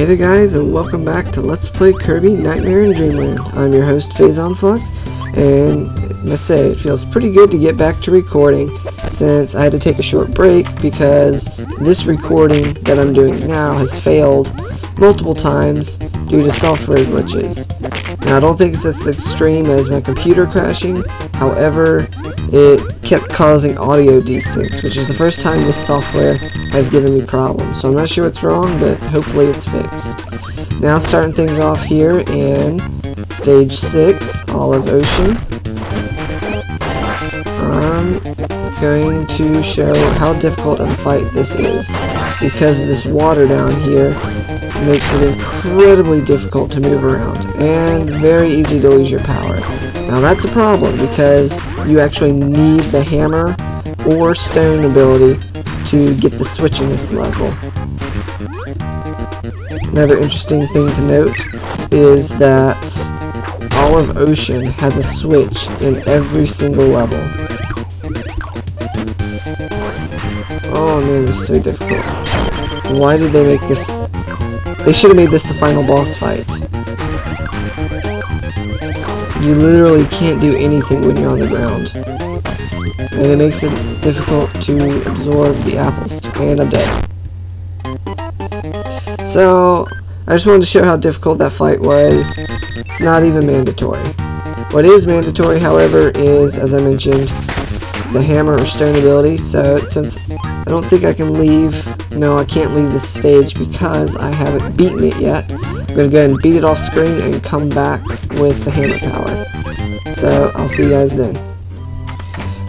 Hey there guys and welcome back to Let's Play Kirby Nightmare in Dreamland. I'm your host Phazon Flux and I must say it feels pretty good to get back to recording since I had to take a short break because this recording that I'm doing now has failed multiple times due to software glitches. Now I don't think it's as extreme as my computer crashing, however it kept causing audio desyncs, which is the first time this software has given me problems. So I'm not sure what's wrong, but hopefully it's fixed. Now starting things off here in stage 6, Olive Ocean. I'm going to show how difficult of a fight this is because this water down here makes it incredibly difficult to move around and very easy to lose your power. Now that's a problem because you actually need the hammer or stone ability to get the switch in this level. Another interesting thing to note is that Olive Ocean has a switch in every single level. Oh man, this is so difficult. Why did they make this... They should have made this the final boss fight. You literally can't do anything when you're on the ground. And it makes it difficult to absorb the apples. And I'm dead. So, I just wanted to show how difficult that fight was. It's not even mandatory. What is mandatory, however, is, as I mentioned, the hammer or stone ability. So, since I don't think I can leave, no, I can't leave this stage because I haven't beaten it yet. I'm going to go ahead and beat it off screen and come back with the hammer power. So, I'll see you guys then.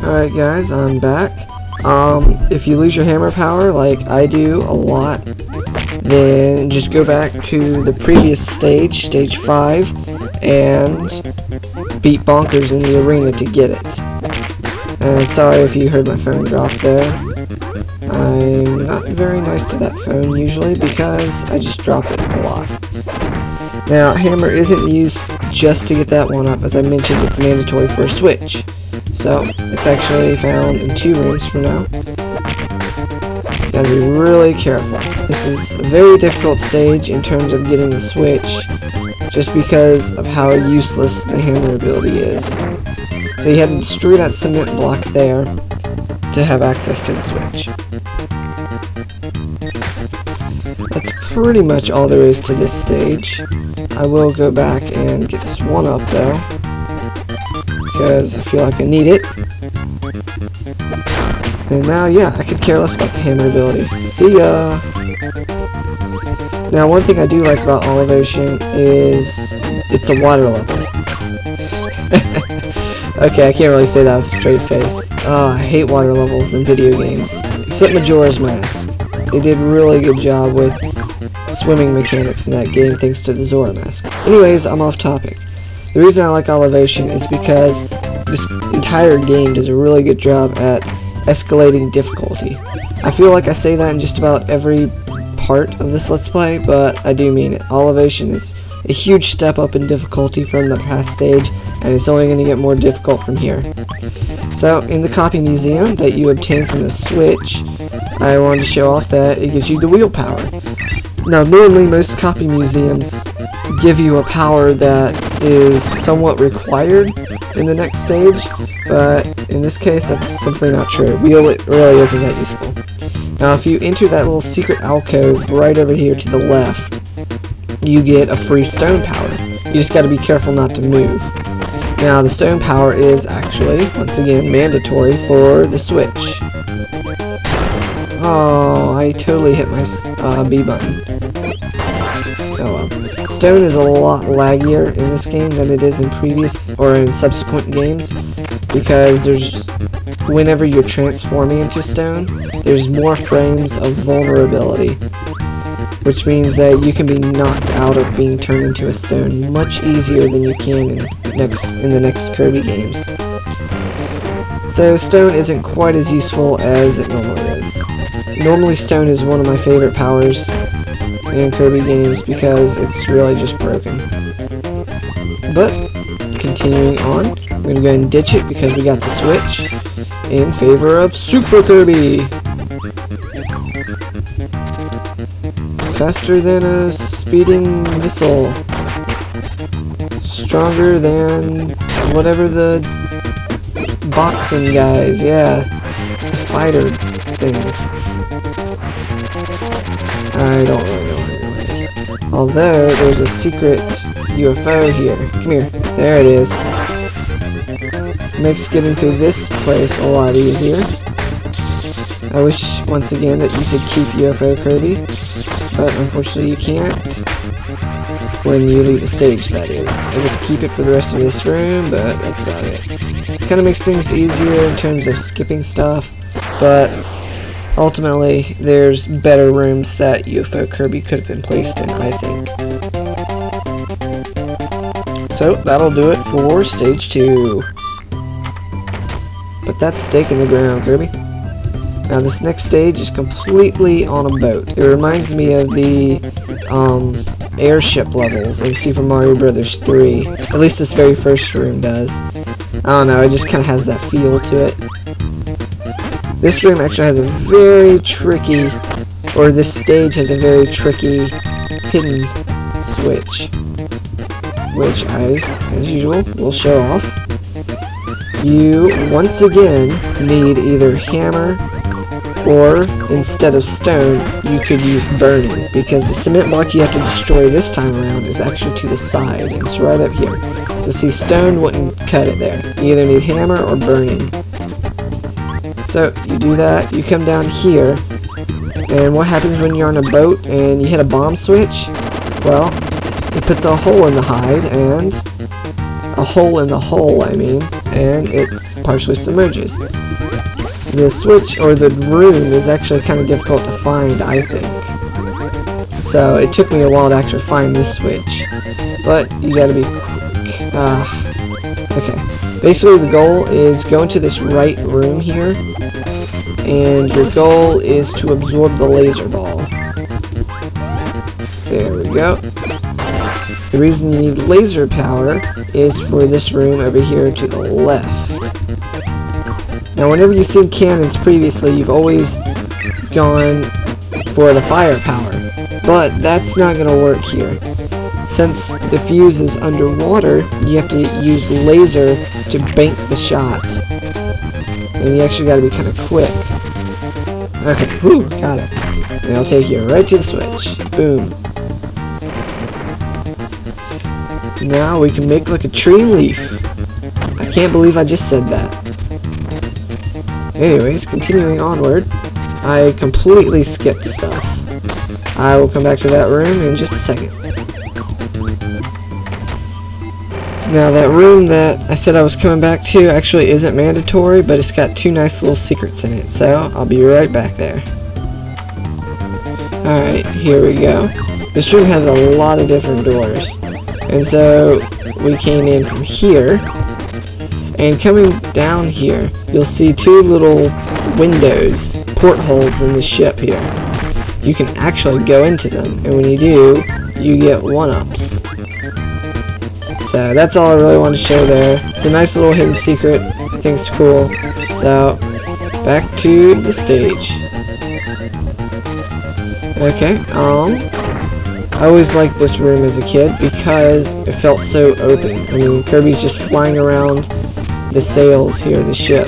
Alright guys, I'm back. Um, if you lose your hammer power, like I do a lot, then just go back to the previous stage, stage 5, and beat Bonkers in the arena to get it. And sorry if you heard my phone drop there. I'm not very nice to that phone usually because I just drop it a lot. Now, hammer isn't used just to get that one up. As I mentioned, it's mandatory for a switch. So, it's actually found in two rooms for now. Gotta be really careful. This is a very difficult stage in terms of getting the switch, just because of how useless the hammer ability is. So you had to destroy that cement block there to have access to the switch. That's pretty much all there is to this stage. I will go back and get this one up though, because I feel like I need it. And now, yeah, I could care less about the hammer ability. See ya! Now, one thing I do like about Olive Ocean is it's a water level. okay, I can't really say that with a straight face. Oh, I hate water levels in video games. Except Majora's Mask. They did a really good job with swimming mechanics in that game thanks to the Zora Mask. Anyways, I'm off topic. The reason I like Olive Ocean is because this entire game does a really good job at escalating difficulty. I feel like I say that in just about every part of this Let's Play, but I do mean it. Olive Ocean is a huge step up in difficulty from the past stage, and it's only going to get more difficult from here. So, in the copy museum that you obtain from the Switch, I wanted to show off that it gives you the wheel power. Now, normally most copy museums give you a power that is somewhat required in the next stage, but in this case, that's simply not true. Wheel it really isn't that useful. Now, if you enter that little secret alcove right over here to the left, you get a free stone power. You just gotta be careful not to move. Now, the stone power is actually, once again, mandatory for the Switch. Oh, I totally hit my uh, B button. Oh well. Stone is a lot laggier in this game than it is in previous or in subsequent games because there's whenever you're transforming into stone, there's more frames of vulnerability, which means that you can be knocked out of being turned into a stone much easier than you can in next in the next Kirby games. So stone isn't quite as useful as it normally is. Normally stone is one of my favorite powers in Kirby games because it's really just broken. But, continuing on, we're going to go and ditch it because we got the Switch in favor of Super Kirby! Faster than a speeding missile. Stronger than whatever the boxing guys, yeah. Fighter things. I don't really know anyways. Although, there's a secret UFO here. Come here. There it is. Makes getting through this place a lot easier. I wish, once again, that you could keep UFO Kirby, but unfortunately you can't. When you leave the stage, that is. I get to keep it for the rest of this room, but that's about it. Kind of makes things easier in terms of skipping stuff, but ultimately, there's better rooms that UFO Kirby could have been placed in, I think. So, that'll do it for stage 2. Put that stake in the ground, Kirby. Now this next stage is completely on a boat. It reminds me of the um, airship levels in Super Mario Bros. 3. At least this very first room does. I don't know, it just kind of has that feel to it. This room actually has a very tricky, or this stage has a very tricky hidden switch. Which I, as usual, will show off. You, once again, need either hammer or instead of stone, you could use burning, because the cement block you have to destroy this time around is actually to the side, and it's right up here. So see, stone wouldn't cut it there. You either need hammer or burning. So, you do that, you come down here, and what happens when you're on a boat and you hit a bomb switch? Well, it puts a hole in the hide, and a hole in the hole, I mean, and it partially submerges. The switch, or the room, is actually kind of difficult to find, I think. So, it took me a while to actually find this switch. But, you gotta be quick. Uh, okay. Basically, the goal is go into this right room here, and your goal is to absorb the laser ball. There we go. The reason you need laser power is for this room over here to the left. Now, whenever you've seen cannons previously, you've always gone for the firepower, but that's not going to work here. Since the fuse is underwater, you have to use laser to bank the shot. And you actually gotta be kind of quick. Okay, got it. And I'll take you right to the switch. Boom. Now we can make like a tree leaf. I can't believe I just said that. Anyways, continuing onward, I completely skipped stuff. I will come back to that room in just a second. Now that room that I said I was coming back to actually isn't mandatory, but it's got two nice little secrets in it, so I'll be right back there. Alright, here we go. This room has a lot of different doors. And so, we came in from here. And coming down here, you'll see two little windows, portholes in the ship here. You can actually go into them, and when you do, you get one-ups. So that's all I really want to show there. It's a nice little hidden secret. I think it's cool. So, back to the stage. Okay, um, I always liked this room as a kid because it felt so open. I mean, Kirby's just flying around the sails here, the ship.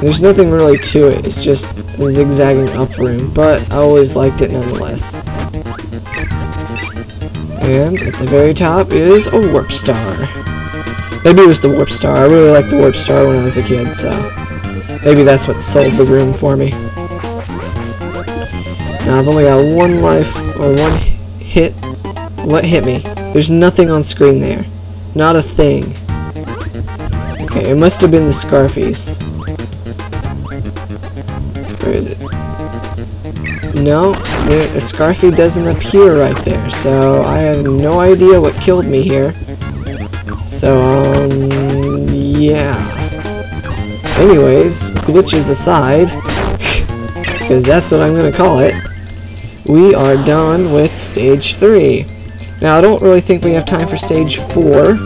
There's nothing really to it, it's just a zigzagging up room, but I always liked it nonetheless. And at the very top is a warp star. Maybe it was the warp star. I really liked the warp star when I was a kid, so maybe that's what sold the room for me. Now I've only got one life or one hit. What hit me? There's nothing on screen there. Not a thing. Okay, it must have been the Scarface. Where is it? No, the, Scarfy doesn't appear right there, so I have no idea what killed me here. So, um, yeah. Anyways, glitches aside, because that's what I'm going to call it, we are done with Stage 3. Now, I don't really think we have time for Stage 4,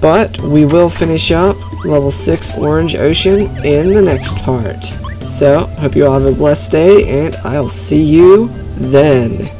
but we will finish up Level 6 Orange Ocean in the next part. So, hope you all have a blessed day, and I'll see you then.